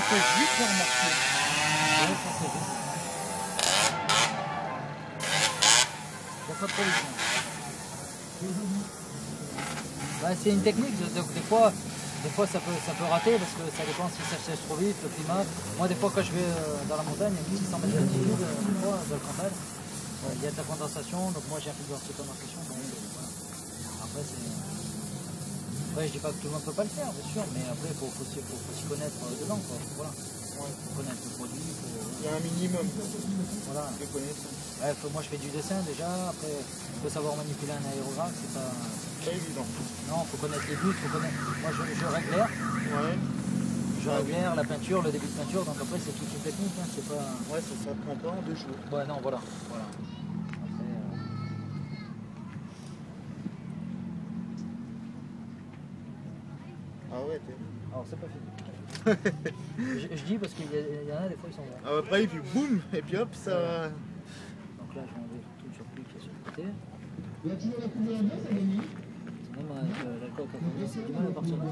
ça fait marcher. Ouais, ça c'est juste. Il n'y a pas vite. Bah, c'est une technique, donc des fois, des fois ça peut, ça peut rater parce que ça dépend si ça sèche trop vite, le climat. Moi des fois quand je vais euh, dans la montagne, il y a 600 mètres d'altitude, euh, dans le Cantal, il y a de la condensation, donc moi j'ai un filtre de condensation. Donc, euh, voilà. Après c'est. Après je dis pas que tout le monde peut pas le faire, bien sûr, mais après il faut, faut, s'y- faut- faut s'y connaître euh, dedans quoi. Voilà. Faut connaître le produit, faut, Il y a un minimum voilà. de. Ouais, faut- moi je fais du dessin déjà, après il faut savoir manipuler un aérographe, c'est pas. Pas évident. Non, faut connaître les buts, faut connaître. Moi je, je règle l'air, Ouais. je règle l'air, la peinture, le début de peinture, donc après c'est toute une technique, hein, c'est pas. Ouais, ça, ça prend pas en deux jours. Ouais non voilà. voilà. Après, euh, Ah ouais, t'es. Alors c'est pas fini. je, je dis parce qu'il y, a- il y en a des fois ils sont bons. Ah, après, il fait boum, et puis hop, ça. Donc là je vais enlever tout le surplus qui est sur le côté. Même avec euh, la coque à tomber, c'est du mal à partir de là.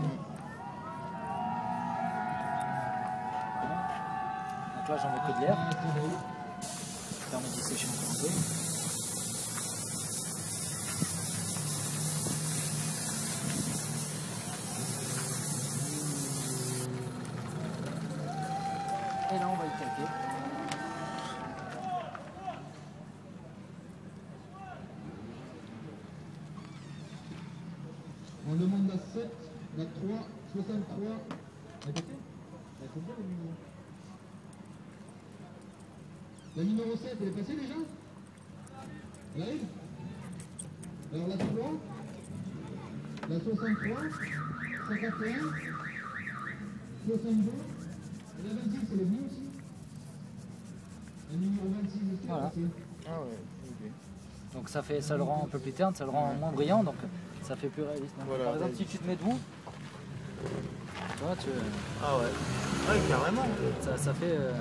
Donc là j'en mets que de l'air. Ça permet de sécher encore un peu. Et là on va y calquer. On demande la 7, la 3, 63. Répétez La combien le numéro La numéro 7, elle est passée déjà Elle arrive Alors la 3, la 63, 51, 62, et la 26, elle est venue aussi La numéro 26 Ah ouais, ok. Donc ça fait, ça le rend un peu plus terne, ça le rend moins brillant, donc ça fait plus réaliste. Voilà, par exemple, si tu te mets debout, tu vois, tu, Ah ouais. Ouais, carrément. ça, ça fait, euh,